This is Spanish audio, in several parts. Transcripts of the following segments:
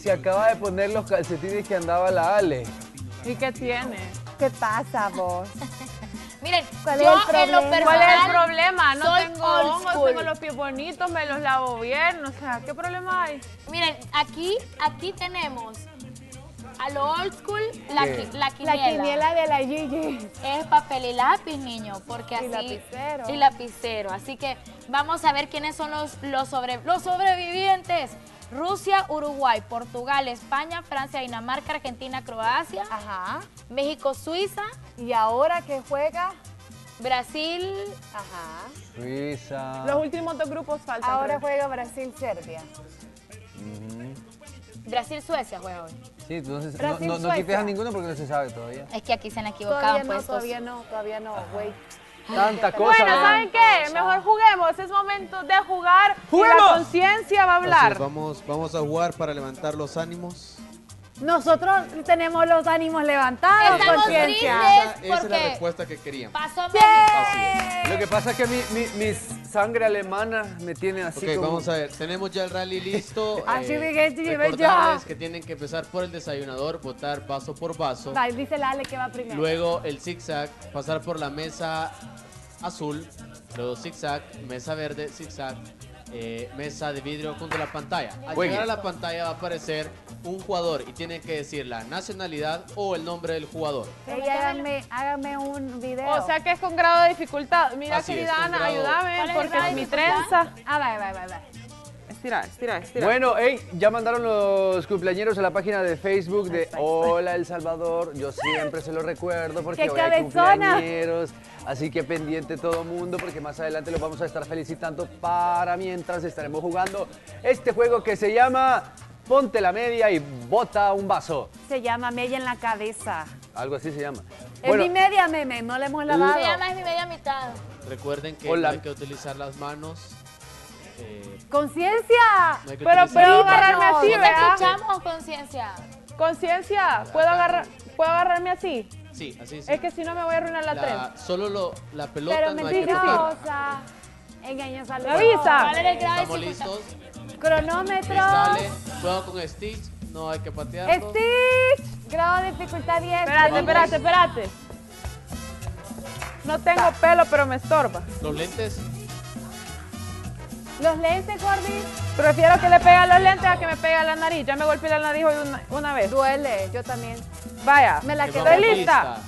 se acaba de poner los calcetines que andaba la Ale. ¿Y qué tiene? ¿Qué pasa vos? Miren, ¿Cuál es yo el en lo problema? personal ¿Cuál es el problema? No tengo old hongos, school. tengo los pies bonitos, me los lavo bien, o sea, ¿qué problema hay? Miren, aquí, aquí tenemos a lo old school la, qui- la La quiniela. quiniela de la Gigi. Es papel y lápiz, niño, porque Y así... lapicero. Y lapicero. Así que vamos a ver quiénes son los, los, sobre, los sobrevivientes. Rusia, Uruguay, Portugal, España, Francia, Dinamarca, Argentina, Croacia, Ajá. México, Suiza, Y ahora que juega, Brasil, ajá. Suiza. Los últimos dos grupos faltan. Ahora creo. juega Brasil-Serbia. Brasil, Suecia juega hoy. Sí, entonces no, Brasil, no, no quites a ninguno porque no se sabe todavía. Es que aquí se han equivocado Todavía no, puestos. todavía no, todavía no, güey. Tanta cosa. Bueno, ¿no? ¿saben qué? Mejor juguemos, es momento de jugar y ¡Juguemos! la conciencia va a hablar. vamos, vamos a jugar para levantar los ánimos. Nosotros tenemos los ánimos levantados, Estamos conciencia. tristes. Esa, esa es la respuesta que queríamos. Pasó. Así es. Lo que pasa es que mi, mi, mi sangre alemana me tiene así Ok, como... vamos a ver. Tenemos ya el rally listo. Así Eh, que ya. que tienen que empezar por el desayunador, votar vaso por vaso. Vale, dice la Ale que va primero. Luego el zigzag, pasar por la mesa azul, luego zigzag, mesa verde, zigzag, eh, mesa de vidrio junto a la pantalla. Al Juegue. llegar a la pantalla va a aparecer un jugador y tienen que decir la nacionalidad o el nombre del jugador. Ey, háganme, háganme un video. O sea que es con grado de dificultad. Mira, Así es, querida con Ana, grado. ¿Cuál ayúdame es porque es mi trenza. Ah, va, va, va, va. Estira, estira, estira. Bueno, hey, ya mandaron los cumpleañeros a la página de Facebook de Hola El Salvador. Yo siempre se lo recuerdo porque ¡Qué hoy hay cabezona! cumpleañeros. Así que pendiente todo mundo porque más adelante los vamos a estar felicitando para mientras estaremos jugando este juego que se llama Ponte la media y bota un vaso. Se llama media en la cabeza. Algo así se llama. Es mi media, meme, no le hemos Se lavado. llama es mi media mitad. Recuerden que Hola. no hay que utilizar las manos. Eh, ¡Conciencia! no Pero puedo agarrarme así, ¿Sí te ¿verdad? escuchamos, conciencia? Conciencia, ¿puedo, agarrar, ¿puedo agarrarme así? Sí, así sí. Es que si no me voy a arruinar la, trenza. La- solo lo, la pelota Pero no hay que tocar. mentirosa. Engañosa. ¿Me avisa? ¿Cuál era el grado de Estamos listos. Cronómetro. Sale. Juego con Stitch. No hay que patearlo. Stitch. Grado de dificultad 10. Espérate, Vamos. espérate, espérate. No tengo pelo, pero me estorba. Los lentes. Los lentes, Gordy. Prefiero que le pegue a los lentes a que me pegue a la nariz. Ya me golpeé la nariz hoy una, una vez. Duele, yo también. Vaya. Me la que quedo. lista.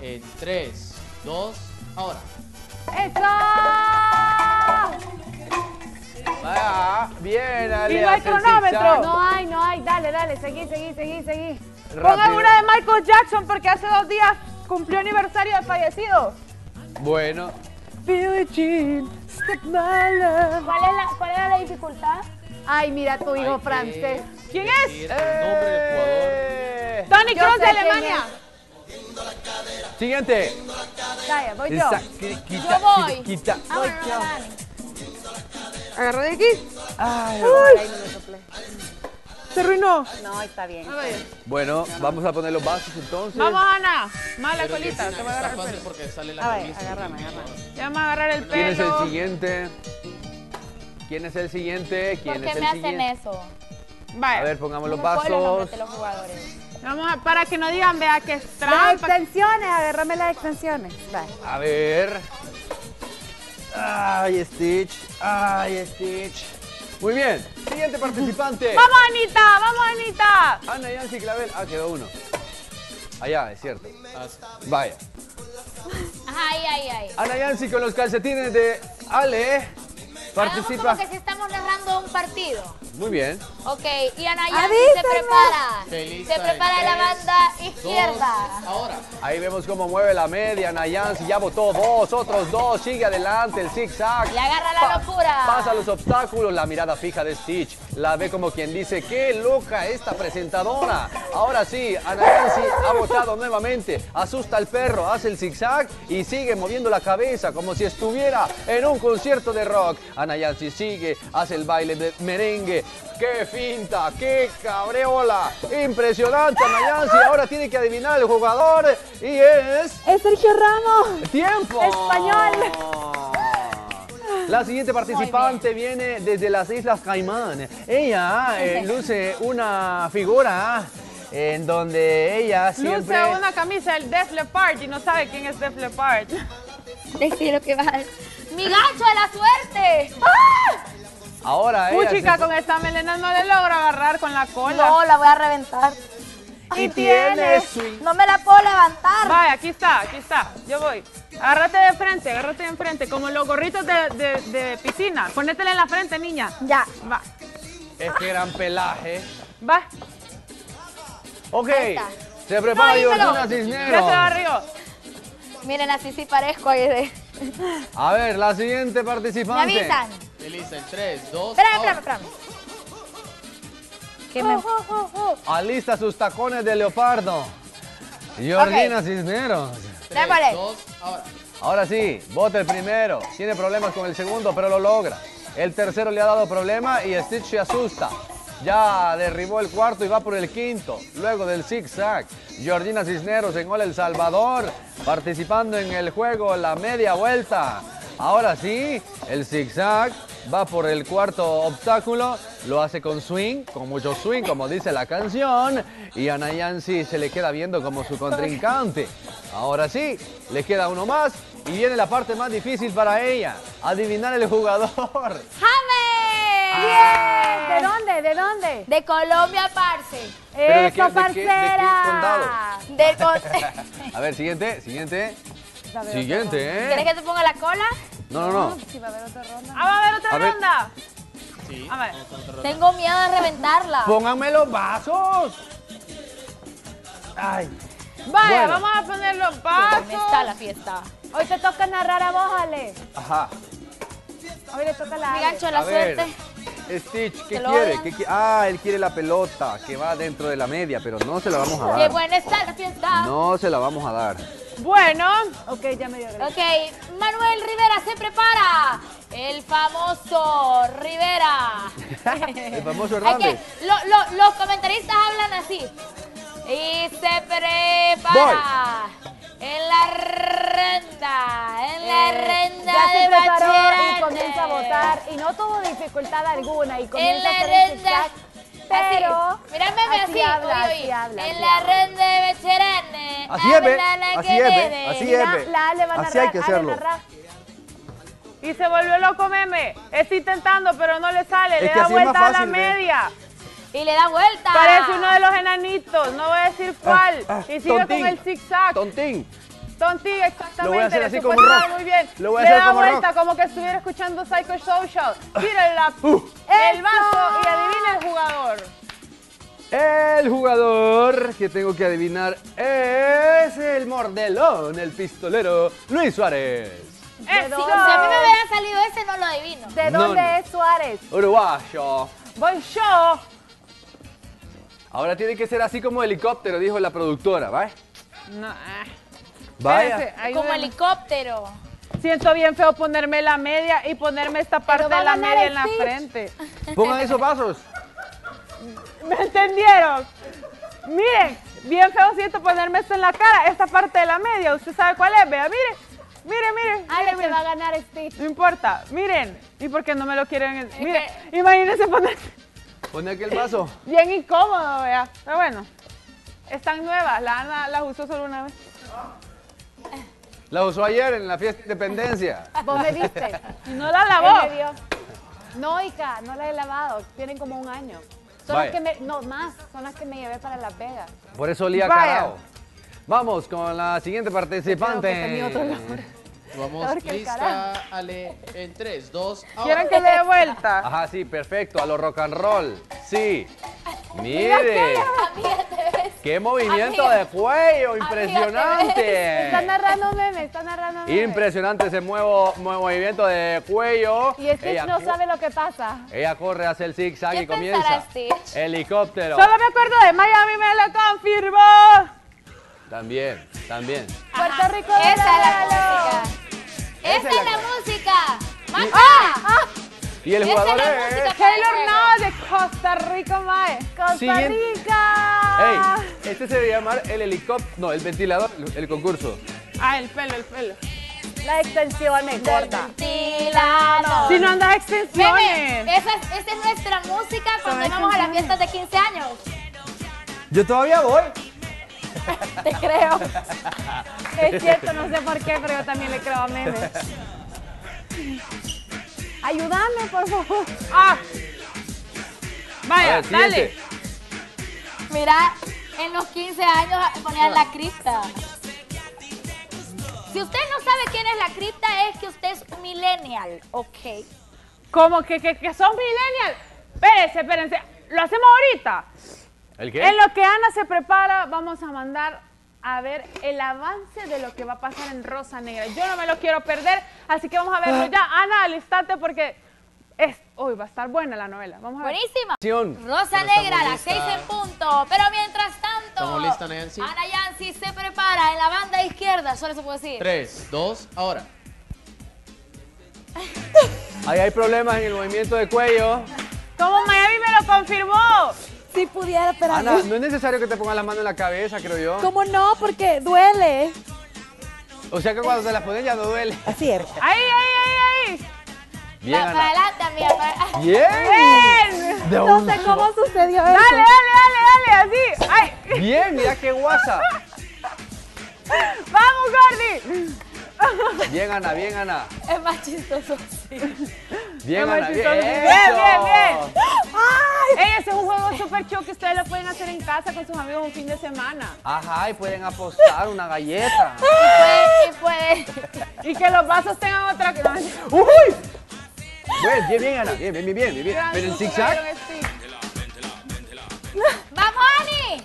En 3, 2, ahora. ¡Eso! Ah, bien, Ale. Y no hay cronómetro. No hay, no hay. Dale, dale. Seguí, seguí, seguí, seguí. Pongan una de Michael Jackson porque hace dos días cumplió aniversario de fallecido. Bueno, Billie Jean, ¿Cuál, es la, ¿Cuál era la dificultad? Ay, mira tu hijo francés. ¿Quién es? El nombre del eh, Tony Kroos de Alemania. Siguiente. Voy yo. Yo voy. quita, quita. Ah. Agarra de aquí. Ay, Ay, no me soplé. Se arruinó. No, está bien. Bueno, vamos a poner los vasos entonces. Vamos, Ana. Mala Pero colita. Te voy a agarrar el pelo. porque sale la A ver, agárrame, agárrame. Ya me va a agarrar el ¿Quién es el pelo. siguiente? ¿Quién es el siguiente? ¿Quién ¿Por es qué el me hacen siguiente? eso? A ver, pongamos los ¿Cómo fue los nombres vasos. de los jugadores? Vamos a, para que no digan, vea que es Las trampa. extensiones, agárrame las extensiones. Vale. A ver. Ay, Stitch. Ay, Stitch. Muy bien. Siguiente participante. ¡Vamos, Anita! ¡Vamos, Anita! Ana Yancy Clavel. Ah, quedó uno. Allá, es cierto. Vaya. Ay, ay, ay. Ana Yancy con los calcetines de Ale. Hagamos Participa. como que si estamos narrando un partido. Muy bien. Ok, y Ana Yancy se prepara. Feliz Se prepara en la banda Dos, izquierda. ahora. Ahí vemos cómo mueve la media. Ana Yancy ya votó dos, otros dos. Sigue adelante el zigzag. Le agarra la Pa- locura. Pasa los obstáculos, la mirada fija de Stitch. La ve como quien dice, qué loca esta presentadora. Ahora sí, Ana Yancy ha votado nuevamente. Asusta al perro, hace el zigzag y sigue moviendo la cabeza como si estuviera en un concierto de rock. Ana Yancy sigue, hace el baile de merengue. ¡Qué finta! ¡Qué cabreola! Impresionante, Ana Yancy. Ahora tiene que adivinar el jugador y es... Es Sergio Ramos. ¡Tiempo! Español. La siguiente participante viene desde las Islas Caimán. Ella eh, luce una figura en donde ella siempre... Luce una camisa del Def Leppard y no sabe quién es Def Leppard. Decir lo que va ¡Mi gancho de la suerte! Ahora ella Puchica, se- con esta melena no le logro agarrar con la cola. No, la voy a reventar. y tiene swing. No me la puedo levantar. Vaya, aquí está, aquí está. Yo voy. Agárrate de frente, agárrate de enfrente, como los gorritos de, de- de piscina. Ponétela en la frente, niña. Ya. Va, Es que gran pelaje. va. Ok, se prepara se Cisneros. barrió. Miren, así sí parezco ahí de... A ver, la siguiente Me participante. avisan. Elisa, en 3, 2, Espérame, espérame, espérame. Que me... Alista sus tacones de leopardo. Georgina Cisneros. 3, Démosle. 2, ahora. Ahora sí, vota el primero. Tiene problemas con el segundo, pero lo logra. El tercero le ha dado problema y Stitch se asusta. Ya derribó el cuarto y va por el quinto. Luego del zig-zag, Georgina Cisneros en Hola El Salvador, participando en el juego La Media Vuelta. Ahora sí, el zig-zag va por el cuarto obstáculo, lo hace con swing, con mucho swing, como dice la canción, y Ana Yancy se le queda viendo como su contrincante. Ahora sí, le queda uno más y viene la parte más difícil para ella, adivinar el jugador. ¡James! Bien. ¿De dónde? ¿De dónde? De Colombia, parce. ¿Pero de Eso, qué- de qué- de qué parcera. condado? De con- A ver, siguiente, siguiente. A Siguiente, ¿Quieres ¿eh? que te ponga la cola? No, no, no. Sí, va a haber otra ronda. Ah, va a haber otra A ver. ronda. Sí. A ver. Tengo miedo de reventarla. Pónganme los vasos. Ay. Vaya, Bueno. vamos a poner los ¿Dónde está la fiesta? Hoy te toca narrar a vos, Ale. Ajá. Hoy le toca la Mi gancho de la A ver, suerte. Stitch, ¿qué ¿Te lo quiere? ¿Qué qui- ah, él quiere la pelota que va dentro de la media, pero no se la vamos a ¡Qué dar. buena está la fiesta! No se la vamos a dar. Bueno, Ok, ya me dio gracia. Ok, Manuel Rivera se prepara. El famoso Rivera. El famoso Hay Hernández. que- lo- lo- los comentaristas hablan así. Y se prepara. En la renta. En la Eh, renta ya se preparó y comienza a votar y no tuvo dificultad alguna y En comienza a hacer el pero así. Mírame así así. habla, así oí. habla, En así la habla. renta de bachillerato. Así es, Así que es. Así Mira, es, ve. la Ale va a narrar. Así hay que hacerlo. y se volvió loco meme. Está intentando, pero no le sale. Es le da vuelta a la ve. media. Y le da vuelta. Parece uno de los enanitos. No voy a decir cuál. Ah, y sigue tontín. con el zigzag. Tontín. Tonti, exactamente. Lo voy a hacer así como rock. Muy bien. Lo voy a Le hacer da como vuelta rock. como que estuviera escuchando Psychosocial. Tira la, Uh. el vaso y adivina el jugador. El jugador que tengo que adivinar es el mordelón, el pistolero Luis Suárez. Si a mí me hubiera salido ese, no lo adivino. ¿De dónde no. es Suárez? Uruguayo. Voy yo. Ahora tiene que ser así como helicóptero, dijo la productora, ¿va? No, ah. Vaya. Espérense, Como helicóptero. Siento bien feo ponerme la media y ponerme esta parte de la media en la frente. Pongan esos vasos. ¿Me entendieron? Miren, bien feo siento ponerme esto en la cara, esta parte de la media. ¿Usted sabe cuál es? Vea, mire. Mire, mire. Ale mire, te va a ganar Stitch. No importa, miren. ¿Y por qué no me lo quieren? Miren, imagínense poner Pone aquí el vaso. bien incómodo, vea. Pero bueno, están nuevas, la Ana las usó solo una vez. La usó ayer en la fiesta de independencia. Vos me viste. Y no la Él lavó. me dio. No, Ica, no la he lavado. Tienen como un año. Son Vaya. las que me, no más, son las que me llevé para Las Vegas. Por eso olía carao. Vamos con la siguiente participante. otro. Vamos, lista, Ale, en 3, 2, ¿Quieren ahora. que le dé vuelta? Ajá, sí, perfecto, a lo rock and roll. Sí. Mire, qué movimiento de cuello, Está impresionante. narrando meme, está narrando meme. Impresionante ese nuevo, nuevo movimiento de cuello. Y Stitch Ella no sabe lo que pasa. Ella corre hacia el zigzag ¿Qué y comienza. Stitch? Helicóptero. Solo me acuerdo de Miami, me lo confirmó. También, también. Puerto Rico Esa es la música. Esa es la música. ¡Más ¡Ah! Y el jugador es. Taylor no, de Costa Rica, mae. Costa Siguiente. Rica. Ey, este se debe llamar el helicóptero. No, el ventilador, el concurso. Ah, el pelo, el pelo. Las extensiones, gorda. Tilano. Si no andas Meme, extensiones. esa es, esa es nuestra música cuando vamos a las fiestas de 15 años. Yo todavía voy. Te creo. Es cierto, no sé por qué, pero yo también le creo a Meme. Ayúdame, por favor. Ah. Vaya, ver, siguiente. dale. Mira, en los 15 años ponían la cripta. Si usted no sabe quién es la cripta, es que usted es un millennial, ¿ok? Como que, que, que son millennials. Espérense, espérense. Lo hacemos ahorita. ¿El qué? En lo que Ana se prepara, vamos a mandar a ver el avance de lo que va a pasar en Rosa Negra. Yo no me lo quiero perder, así que vamos a verlo ya. Ana, alistate porque es, hoy va a estar buena la novela. Vamos a ver. Buenísima. Rosa Negra a las 6 listas. en punto. Pero mientras tanto, ¿Estamos listas, Nancy? Ana Yancy se prepara en la banda izquierda, solo se puede decir. 3, 2, ahora. Ahí hay problemas en el movimiento de cuello. Como Miami me lo confirmó. Si pudiera, pero Ana, no es necesario que te pongas la mano en la cabeza, creo yo. ¿Cómo no? Porque duele. O sea que cuando te las pones ya no duele. Así es. Ahí, ahí, ahí, ahí. Bien, Pa- para Ana. adelante, amiga. para- Bien. No un sé cómo sucedió Dale, eso. dale, dale, dale, así. Ay. Bien, mira qué guasa. Vamos, Gordy. Bien, Ana, bien, Ana. Es más chistoso. Bien, Vamos, Ana, bien. chistoso. Bien, Eso. bien, bien. Ey, ese es un juego súper chido que ustedes lo pueden hacer en casa con sus amigos un fin de semana. Ajá, y pueden apostar una galleta. Y puede, y puede. Y que los vasos tengan otra... ¡Uy! Bien, bien, bien, Ana. Bien, bien, bien, bien. bien. Pero el zigzag. ¡Vamos, Ani!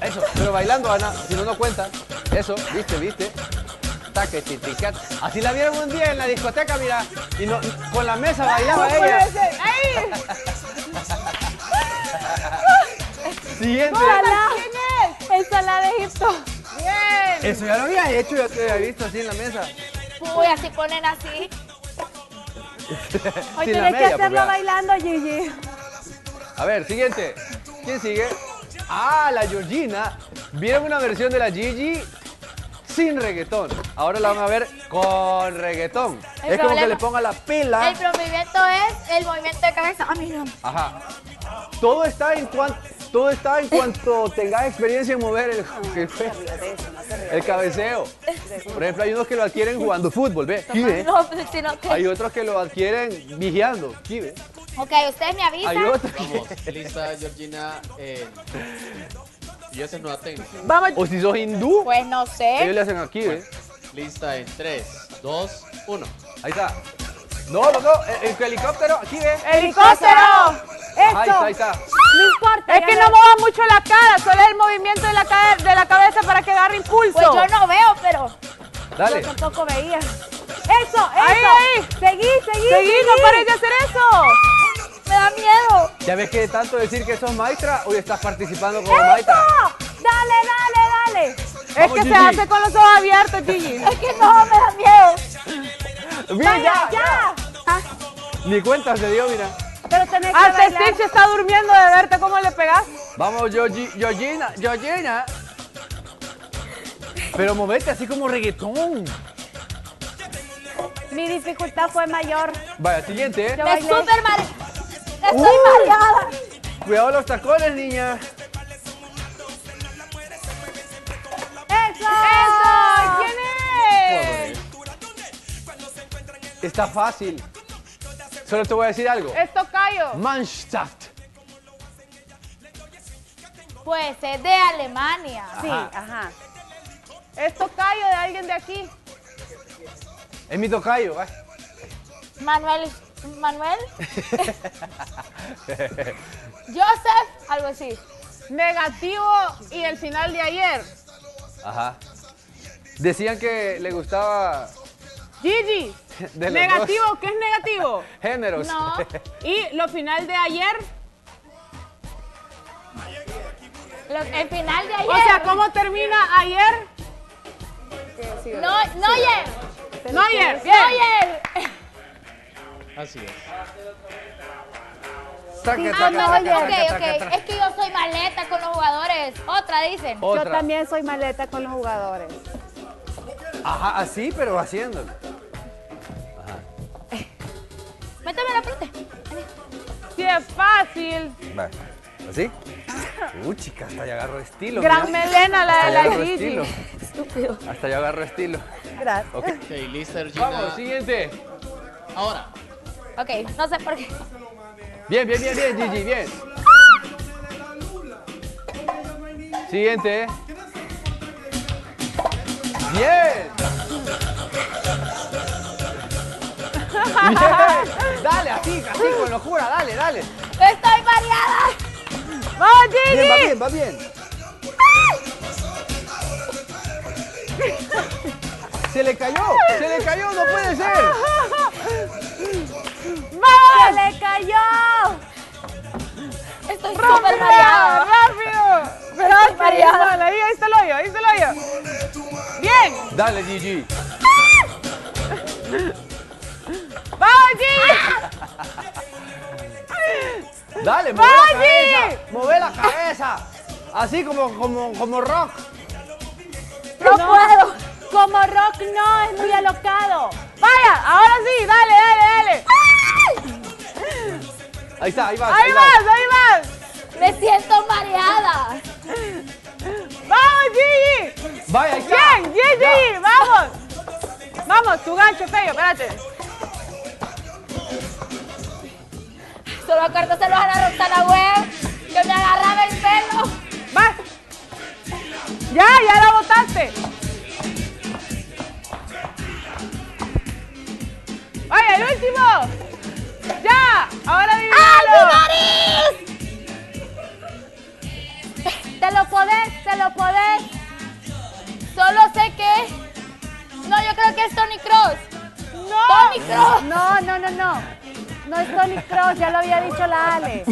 Eso, pero bailando, Ana, si no, no cuenta. Eso, viste, viste. Así la vieron un día en la discoteca, mira. Y no, con la mesa bailaba ella. ¡Ahí! Siguiente. ¿Quién es? Ensalada de Egipto. ¡Bien! Eso ya lo había hecho, ya te había visto así en la mesa. Uy, así ponen así. Hoy tienes que hacerlo porque- bailando, Gigi. A ver, siguiente. ¿Quién sigue? Ah, la Georgina. ¿Vieron una versión de la Gigi sin reggaetón? Ahora la van a ver con reggaetón. El es como que le ponga la pila. El movimiento es el movimiento de cabeza. Ah, mira. Ajá. Todo está en cuanto todo está en cuanto tengas experiencia en mover el, el, el cabeceo. Por ejemplo, hay unos que lo adquieren jugando fútbol, ¿ve? No, pues, sino que... Hay otros que lo adquieren vigiando, aquí, ¿ve? Ok, ustedes me avisan. Hay otros. Vamos, lista, Georgina. Eh, y esa es nueva técnica. Vamos. O si sos hindú, Pues no ellos sé. le hacen aquí, ¿ve? Lista en 3, 2, 1. Ahí está. No, no, no, el, el helicóptero, aquí, ¿ve? ¡Helicóptero! Ajá, ahí está, Eso. ahí está. No importa. Es que no mueva mucho la cara, solo es el movimiento de la, de la cabeza para que agarre impulso. Pues yo no veo, pero... Dale. Yo tampoco veía. Eso, eso. Ahí, ahí. Seguí, seguí. Seguí, no pares de hacer eso. Me da miedo. Ya ves que de tanto decir que sos maestra, hoy estás participando como maestra. Eso. Dale, dale, dale. Es Vamos, que se Gigi. hace con los ojos abiertos, Gigi. Es que no, me da miedo. Mira, Vaya, ya, ya. Ah, Ni cuenta se dio, mira. Pero tenés que Hasta bailar. Stitch está durmiendo de verte cómo le pegas. Vamos, Georgi- Georgina, Georgina. Pero movete así como reggaetón. Mi dificultad fue mayor. Vaya, siguiente, ¿eh? Yo Me bailé. super mare... Estoy mareada. Cuidado los tacones, niña. Eso. ¡Eso! ¿Quién es? Está fácil. Solo te voy a decir algo. Es Tocayo. Mannschaft. Pues es de Alemania. Sí, Ajá. ajá. Es Tocayo de alguien de aquí. Es mi tocayo. ay. Manuel... Manuel. Joseph, algo así. Negativo y el final de ayer. Ajá. Decían que le gustaba Gigi. de negativo, dos ¿qué es negativo? géneros. No. Y lo final de ayer. Lo- el final de ayer. O sea, ¿cómo termina ayer? No, no ayer. No ayer. No ayer. Así es. Taca, Sí, taca, ah, no, taca, oye. taca, Ok, taca, ok. taca. Es que yo soy maleta con los jugadores. Otra dicen. Otra. Yo también soy maleta con los jugadores. Ajá, así, pero haciéndolo. Sí, es fácil. Va, ¿Así? Uy, chica, hasta ya agarro estilo. Gran mira. melena la Hasta de ya la agarro Gigi. estilo. Estúpido. Hasta ya agarro estilo. Gracias. Ok. Ok, lista, Georgina. Vamos, siguiente. Ahora. Ok, no sé por qué. Bien, bien, bien, bien, Gigi, bien. Siguiente. Bien. Bien. Dale, así, así, con locura, dale, dale. ¡Estoy mareada! ¡Vamos, Gigi! Bien, va bien, va bien. Se le cayó, se le cayó, no puede ser. ¡Vamos! ¡Se le cayó! Estoy súper mareada. ¡Rápido! Espérate, mareada. vale, ahí, ahí está el hoyo, ahí está el hoyo. Bien, Dale, Gigi. Vamos, Gigi. Dale, mueve la cabeza. Mueve la cabeza. Así como, como, como rock. No, puedo. Como rock no, es muy alocado. Vaya, ahora sí, dale, dale, dale. Ahí está, ahí vas. Ahí vas. vas, ahí vas. Me siento mareada. Vamos, Gigi. Vaya, ahí está. Bien, bien, Gigi, vamos. Vamos, tu gancho feo, espérate. Solo acuérdaselo a la Roxana Web, que me agarraba el pelo. Vas. Ya, ya la botaste. Vaya, el último. Ya, ahora ¡Ay, mi nariz! Te lo podés, te lo podés. Solo sé que... No, yo creo que es Tony Cross. No. Tony Cross. No, no, no, no. No es Tony Cross, ya lo había dicho la Ale.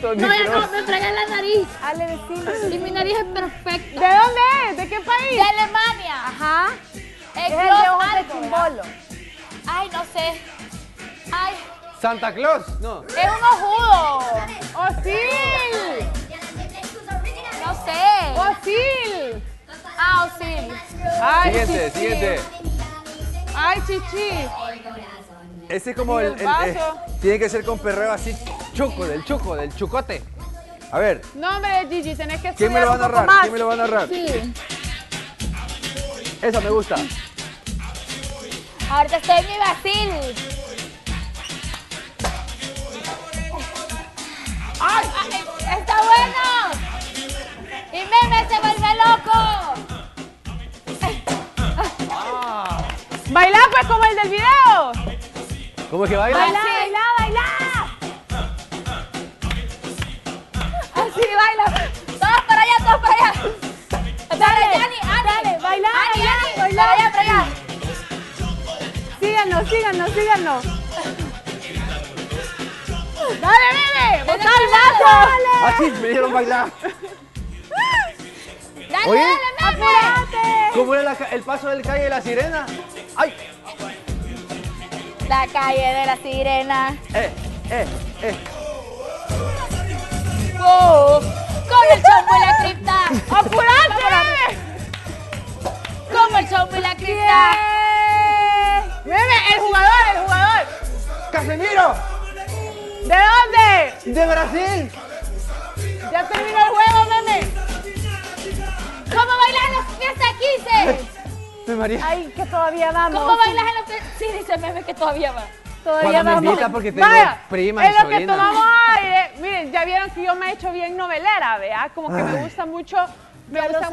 Tony No, ya no, Cross. me fregué la nariz. Ale, vecino. Y mi nariz es perfecta. ¿De dónde es? ¿De qué país? De Alemania. Ajá. Es Es el Cross de ojos de chimbolo. Ay, no sé. Ay, Santa Claus. No. es un ojudo. ¡Osil! No sé. ¡Osil! Ah, Osil. ¡Ay, Siguiente, siguiente. ¡Ay, chichi! Ese es como el, el eh, tiene que ser con perreo así, chuco, del chuco, del chucote. A ver, No, hombre, Gigi, tenés que ¿quién me lo va a narrar? ¿Quién me lo va a narrar? Sí. Esa me gusta. Ahorita estoy en mi Basil. ¡Ay! ¡Está bueno! ¡Y Meme se vuelve loco! Baila pues como el del video. ¿Cómo es que baila? Baila, baila, baila. Así baila. Todos para allá, todos para allá. Dale, Yanni, Ani. dale, baila, baila, baila. Para allá, para allá. Síganos, síganos, síganos. ¡Dale, bebé! ¡Botá el vaso! Así me dieron bailar. Dale, Oye. dale, Meme. ¿Cómo era el paso del calle de la sirena? ¡Ay! La calle de la sirena. ¡Eh! ¡Eh! ¡Eh! Oh, Como el chombo y la cripta. ¡Apurate! Como el chombo y la cripta. Bebé, el jugador, el jugador. ¡Casemiro! ¿De dónde? ¡De Brasil! Ya terminó el juego, meme. ¿Cómo bailas en los fiesta 15? ¡Me María! Ay, que todavía vamos. ¿Cómo bailas en los fiesta? Sí, dice Meme que todavía va. Todavía Cuando me vamos. invita porque tengo Vaya, prima y en lo que tomamos aire, miren, ya vieron que yo me he hecho bien novelera, ¿vea? Como que me gusta mucho, me Ya lo gusta